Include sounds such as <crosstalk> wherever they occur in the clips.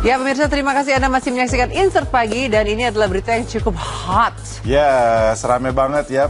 Ya pemirsa terima kasih Anda masih menyaksikan Insert Pagi dan ini adalah berita yang cukup hot. Ya, serame banget ya.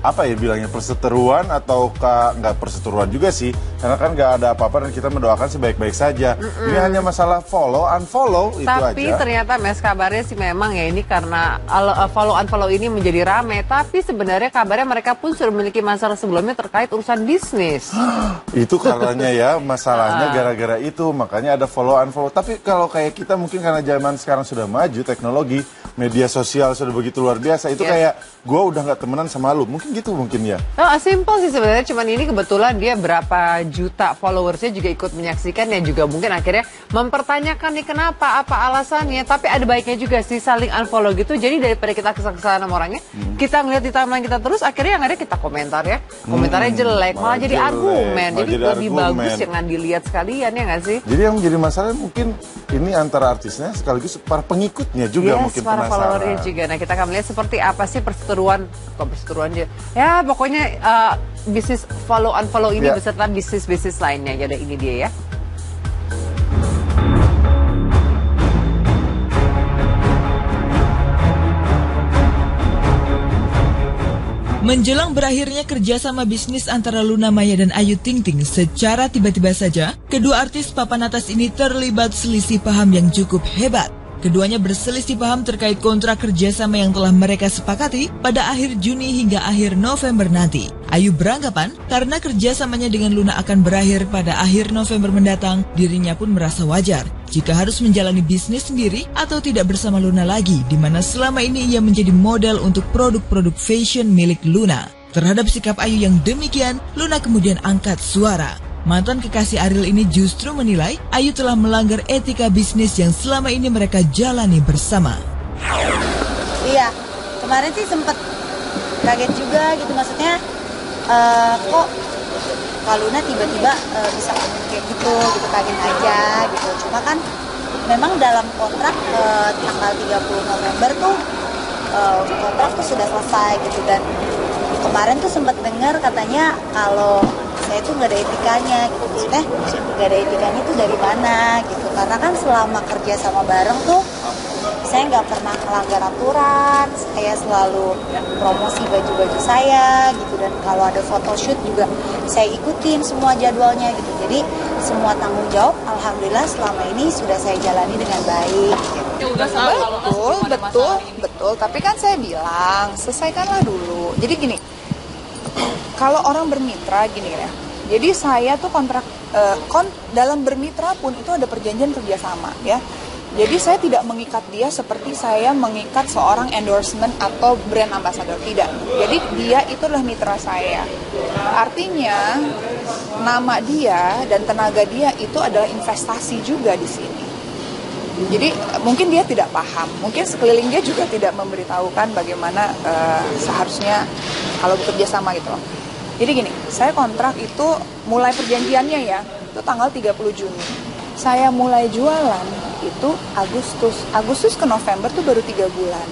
Apa ya bilangnya perseteruan atau nggak perseteruan juga sih? Karena kan nggak ada apa-apa dan kita mendoakan sebaik-baik saja. Ini hanya masalah follow unfollow itu Tapi aja. ternyata mes kabarnya sih memang ya ini karena al- follow unfollow ini menjadi rame. Tapi sebenarnya kabarnya mereka pun sudah memiliki masalah sebelumnya terkait urusan bisnis. <gasps> Itu karenanya ya <laughs> Ah. masalahnya gara-gara itu makanya ada follow unfollow. Tapi kalau kayak kita mungkin karena zaman sekarang sudah maju teknologi, media sosial sudah begitu luar biasa. Itu Yes. kayak gue udah nggak temenan sama lu. Mungkin gitu mungkin ya. Oh, simple sih sebenarnya, cuman ini kebetulan dia berapa juta followersnya juga ikut menyaksikan dan juga mungkin akhirnya mempertanyakan nih kenapa, apa alasannya. Tapi ada baiknya juga sih saling unfollow gitu. Jadi daripada kita kesal-kesalan sama orangnya, Hmm. kita ngeliat di timeline kita terus, akhirnya yang ada kita komentar ya. Komentarnya jelek, malah, malah jadi jelek, argumen. malah Jadi, jadi lebih argumen. bagus jangan dilihat sekalian ya nggak sih? Jadi yang menjadi masalah mungkin ini antara artisnya sekaligus para pengikutnya juga yes, mungkin para penasaran. followernya juga. Nah, kita akan melihat seperti apa sih perseteruan, kok perseteruan aja. Ya, pokoknya uh, bisnis follow unfollow ini Ya. beserta bisnis-bisnis lainnya. Jadi ini dia ya. Menjelang berakhirnya kerjasama bisnis antara Luna Maya dan Ayu Ting Ting secara tiba-tiba saja, kedua artis papan atas ini terlibat selisih paham yang cukup hebat. Keduanya berselisih paham terkait kontrak kerjasama yang telah mereka sepakati pada akhir Juni hingga akhir November nanti. Ayu beranggapan karena kerjasamanya dengan Luna akan berakhir pada akhir November mendatang, dirinya pun merasa wajar jika harus menjalani bisnis sendiri atau tidak bersama Luna lagi, di mana selama ini ia menjadi model untuk produk-produk fashion milik Luna. Terhadap sikap Ayu yang demikian, Luna kemudian angkat suara. Mantan kekasih Ariel ini justru menilai Ayu telah melanggar etika bisnis yang selama ini mereka jalani bersama. Iya, kemarin sih sempet kaget juga gitu maksudnya eh, kok Kak Luna tiba-tiba eh, bisa kayak gitu gitu kaget aja gitu. Cuma kan memang dalam kontrak eh, tanggal 30 November tuh eh, kontrak tuh sudah selesai gitu dan kemarin tuh sempat dengar katanya kalau saya tuh nggak ada etikanya gitu. Maksudnya nggak ada etikanya tuh dari mana gitu. Karena kan selama kerja sama bareng tuh saya nggak pernah melanggar aturan saya selalu promosi baju-baju saya gitu. Dan kalau ada photoshoot juga saya ikutin semua jadwalnya gitu. Jadi semua tanggung jawab alhamdulillah selama ini sudah saya jalani dengan baik gitu. betul betul betul. Tapi kan saya bilang selesaikanlah dulu. Jadi gini kalau orang bermitra gini ya. Jadi saya tuh kontrak eh, kon- dalam bermitra pun itu ada perjanjian kerjasama ya. Jadi saya tidak mengikat dia seperti saya mengikat seorang endorsement atau brand ambassador tidak. Jadi dia itu adalah mitra saya. Artinya nama dia dan tenaga dia itu adalah investasi juga di sini. Jadi mungkin dia tidak paham, mungkin sekeliling dia juga tidak memberitahukan bagaimana eh, seharusnya kalau bekerja sama gitu loh. Jadi gini, saya kontrak itu mulai perjanjiannya ya, itu tanggal 30 Juni. Saya mulai jualan itu Agustus, Agustus ke November tuh baru tiga bulan.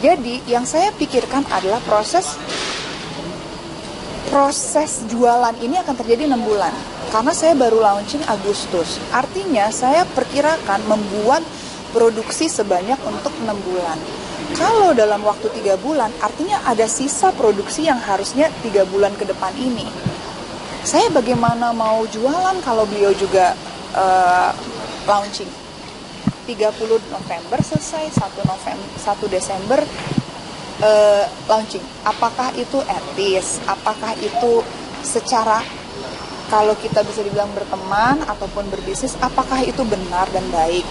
Jadi yang saya pikirkan adalah proses proses jualan ini akan terjadi enam bulan karena saya baru launching Agustus. Artinya saya perkirakan membuat produksi sebanyak untuk enam bulan. Kalau dalam waktu tiga bulan, artinya ada sisa produksi yang harusnya tiga bulan ke depan ini. Saya bagaimana mau jualan kalau beliau juga eh, launching? 30 November selesai, 1 November, 1 Desember eh, launching. Apakah itu etis? Apakah itu secara kalau kita bisa dibilang berteman ataupun berbisnis, apakah itu benar dan baik?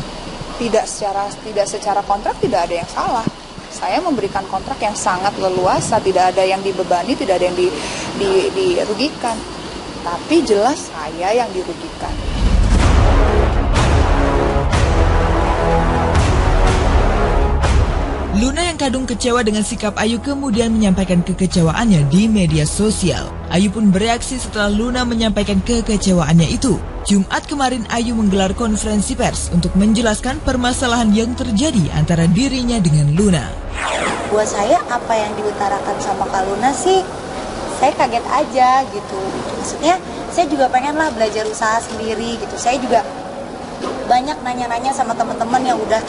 Tidak secara tidak secara kontrak tidak ada yang salah. Saya memberikan kontrak yang sangat leluasa, tidak ada yang dibebani, tidak ada yang di, di, dirugikan. Tapi jelas saya yang dirugikan. Luna yang kadung kecewa dengan sikap Ayu kemudian menyampaikan kekecewaannya di media sosial. Ayu pun bereaksi setelah Luna menyampaikan kekecewaannya itu. Jumat kemarin Ayu menggelar konferensi pers untuk menjelaskan permasalahan yang terjadi antara dirinya dengan Luna. buat saya apa yang diutarakan sama Kak Luna sih saya kaget aja gitu maksudnya saya juga pengen lah belajar usaha sendiri gitu saya juga banyak nanya-nanya sama teman-teman yang udah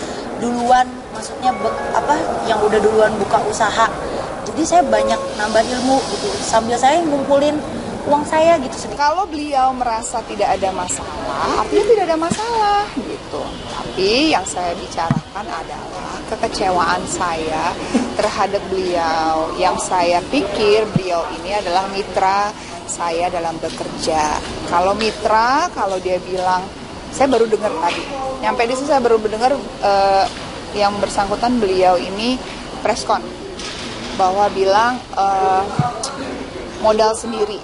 duluan maksudnya be- apa yang udah duluan buka usaha jadi saya banyak nambah ilmu gitu sambil saya ngumpulin uang saya gitu sedikit Kalau beliau merasa tidak ada masalah, artinya tidak ada masalah gitu. Tapi yang saya bicarakan adalah kekecewaan saya terhadap beliau. Yang saya pikir beliau ini adalah mitra saya dalam bekerja. Kalau mitra, kalau dia bilang, saya baru dengar tadi. Nyampe di situ saya baru mendengar eh, yang bersangkutan beliau ini preskon. Bahwa bilang eh, modal sendiri.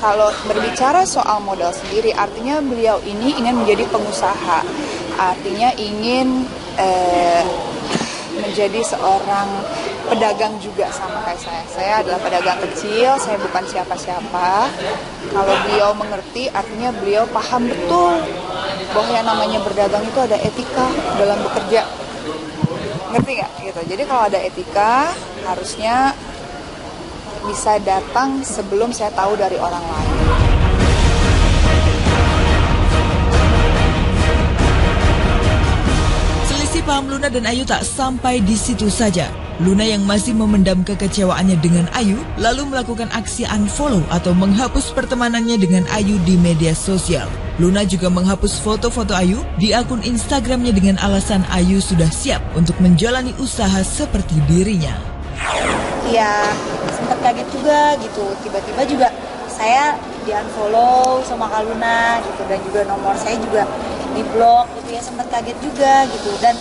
Kalau berbicara soal modal sendiri, artinya beliau ini ingin menjadi pengusaha, artinya ingin eh, menjadi seorang pedagang juga sama kayak saya. Saya adalah pedagang kecil, saya bukan siapa-siapa. Kalau beliau mengerti, artinya beliau paham betul bahwa yang namanya berdagang itu ada etika dalam bekerja. Ngerti nggak? Gitu. Jadi kalau ada etika, harusnya bisa datang sebelum saya tahu dari orang lain. Selisih paham Luna dan Ayu tak sampai di situ saja. Luna yang masih memendam kekecewaannya dengan Ayu lalu melakukan aksi unfollow atau menghapus pertemanannya dengan Ayu di media sosial. Luna juga menghapus foto-foto Ayu di akun Instagramnya dengan alasan Ayu sudah siap untuk menjalani usaha seperti dirinya. ya sempat kaget juga gitu tiba-tiba juga saya di unfollow sama Kaluna gitu dan juga nomor saya juga di blok gitu ya sempat kaget juga gitu dan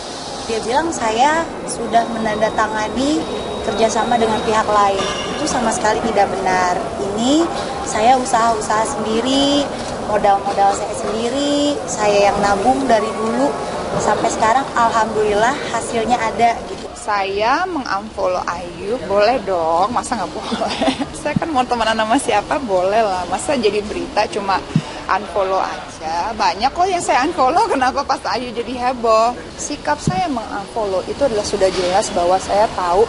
dia bilang saya sudah menandatangani kerjasama dengan pihak lain itu sama sekali tidak benar ini saya usaha-usaha sendiri modal-modal saya sendiri saya yang nabung dari dulu sampai sekarang alhamdulillah hasilnya ada gitu Saya mengunfollow Ayu, boleh dong, masa nggak boleh? <laughs> saya kan mau temenan sama siapa, boleh lah. Masa jadi berita cuma unfollow aja. Banyak kok yang saya unfollow, <laughs> kenapa pas Ayu jadi heboh? Sikap saya mengunfollow itu adalah sudah jelas bahwa saya tahu,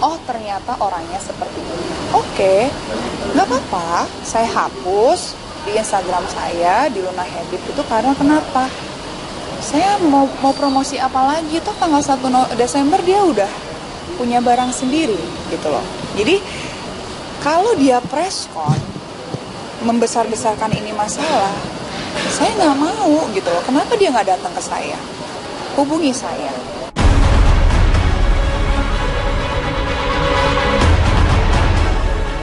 oh ternyata orangnya seperti ini. Oke, nggak apa-apa, saya hapus di Instagram saya, di Luna Habit itu karena kenapa? saya mau mau promosi apa lagi toh tanggal 1 No- Desember dia udah punya barang sendiri gitu loh jadi kalau dia preskon membesar-besarkan ini masalah saya nggak mau gitu loh. Kenapa dia nggak datang ke saya? Hubungi saya.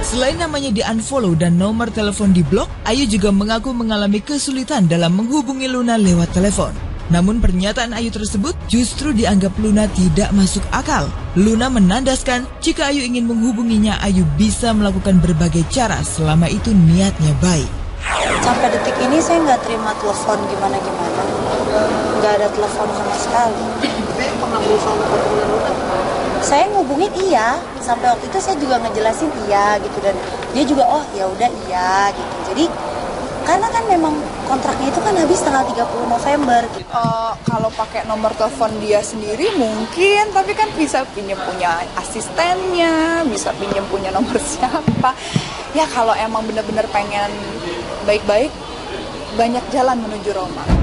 Selain namanya di unfollow dan nomor telepon di blok, Ayu juga mengaku mengalami kesulitan dalam menghubungi Luna lewat telepon. Namun pernyataan Ayu tersebut justru dianggap Luna tidak masuk akal. Luna menandaskan jika Ayu ingin menghubunginya, Ayu bisa melakukan berbagai cara. Selama itu niatnya baik. sampai detik ini saya nggak terima telepon gimana gimana nggak ada telepon sama sekali. Saya ngubungin iya. Sampai waktu itu saya juga ngejelasin iya gitu. Dan dia juga oh ya udah iya gitu. Jadi karena kan memang kontraknya itu kan habis tanggal 30 November. Eh, kalau pakai nomor telepon dia sendiri mungkin. Tapi kan bisa pinjam punya asistennya bisa pinjam punya nomor <laughs> siapa. Ya kalau emang bener-bener pengen baik-baik banyak jalan menuju Roma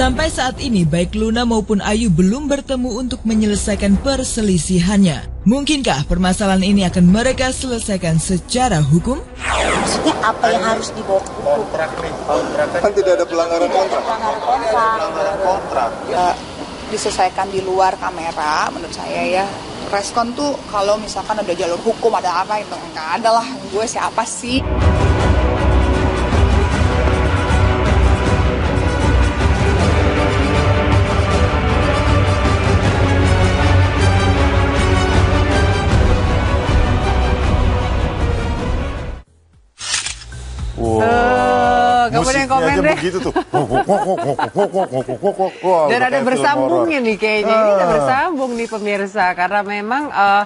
Sampai saat ini baik Luna maupun Ayu belum bertemu untuk menyelesaikan perselisihannya. Mungkinkah permasalahan ini akan mereka selesaikan secara hukum? maksudnya apa yang harus dibawa ke hukum? Kan tidak ada pelanggaran kontrak. pelanggaran kontrak. Ya diselesaikan di luar kamera menurut saya ya. Respon tuh kalau misalkan ada jalur hukum ada apa itu nggak ada lah. Gue siapa sih Tuh, kamu yang komen aja deh. begitu tuh. Dan ada bersambungnya nih kayaknya. Ini Ah. bersambung nih pemirsa karena memang eh,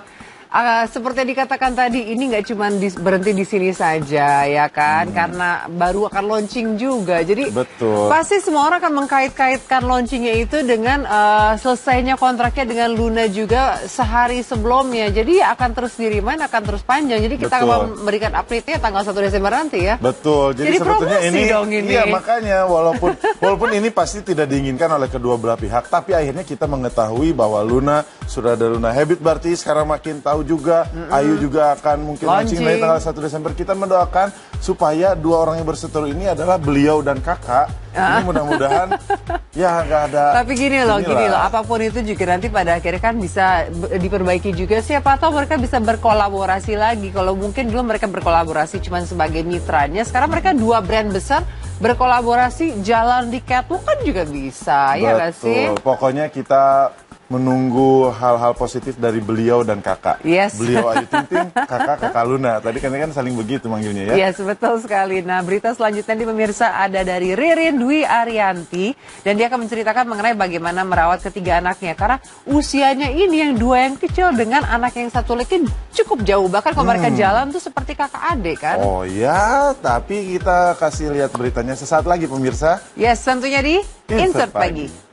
Ah, seperti yang dikatakan tadi, ini nggak cuma di- berhenti di sini saja, ya kan? Karena baru akan launching juga. Jadi Betul. pasti semua orang akan mengkait-kaitkan launchingnya itu dengan eh, selesainya kontraknya dengan Luna juga sehari sebelumnya. Jadi ya akan terus dirimain, akan terus panjang. Jadi kita Betul. akan memberikan update-nya tanggal 1 Desember nanti ya. Betul. Jadi, Jadi sebetulnya ini, dong ini. iya makanya walaupun <laughs> walaupun ini pasti tidak diinginkan oleh kedua belah pihak, tapi akhirnya kita mengetahui bahwa Luna sudah ada Luna Habit berarti sekarang makin tahu juga Ayu juga akan mungkin launching dari tanggal 1 Desember. Kita mendoakan supaya dua orang yang berseteru ini adalah beliau dan kakak. Ini mudah-mudahan <laughs> ya nggak ada. Tapi gini loh, inilah. gini loh, apa pun itu juga nanti pada akhirnya kan bisa diperbaiki juga. Siapa tahu mereka bisa berkolaborasi lagi. Kalau mungkin dulu mereka berkolaborasi cuma sebagai mitranya, sekarang mereka dua brand besar berkolaborasi jalan di catwalk kan juga bisa, ya nggak sih? Betul. Pokoknya kita menunggu hal-hal positif dari beliau dan kakak. Yes. Beliau Ayu Ting Ting, <laughs> kakak kakak Luna. Tadi kan kan saling begitu manggilnya ya. Yes, betul sekali. Nah, berita selanjutnya di pemirsa ada dari Ririn Dwi Arianti dan dia akan menceritakan mengenai bagaimana merawat ketiga anaknya karena usianya ini yang dua yang kecil dengan anak yang satu lagi cukup jauh bahkan kalau mereka jalan tuh seperti kakak adik kan. Hmm. Oh ya, tapi kita kasih lihat beritanya sesaat lagi pemirsa. Yes, tentunya di Insert Insert Pagi. Pagi.